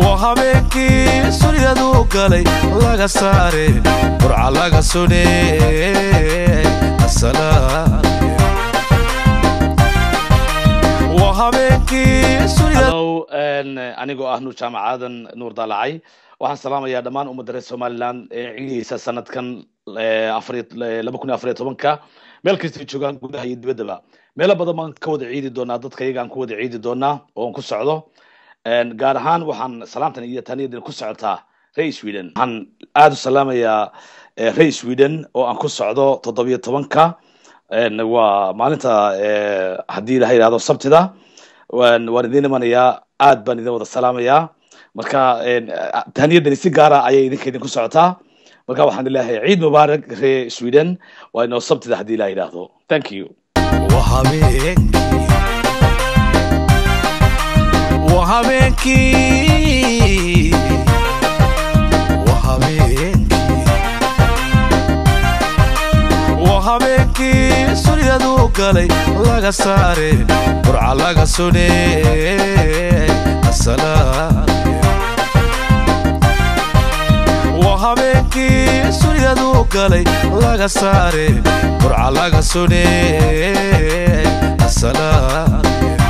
waa habeenkii suryadu galay laga saare burca laga anigoo ah jaamacadan nuur daalacay waxaan salaamayaa dhammaan ummadda reer somaliland ee ciidaysa sanadkan laba kun iyo afar iyo tobanka meel kastay joogaan gudaha iyo dibaddaba meelo badan baan ka wada ciidi doonaa dadka iyagaan ku wada ciidi doonaa oon ku socdo. Gaar ahaan waxaan salaamtan iyo taaniyadan ku socotaa rey sweden. Waxaan aada u salaamayaa rey sweden oo aan ku socdo toddobiyo tobanka. Waa maalinta haddii ilaha yidhahdo sabtida. Waan idin imanayaa aad baan idin wada salaamayaa. Marka taaniyadani si gaara ayay idinka idinku socotaa marka waxaan leeyahay ciid mubaarak ree sweden. Waa inoo sabtida haddii ilaha yidhaahdo thank you. Habeenkii suryadu galay laga saare burca laga sune waa habeenkii suryadu galay laga saare burca laga sune